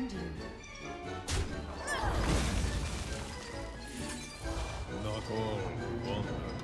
Not all wonder.